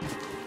you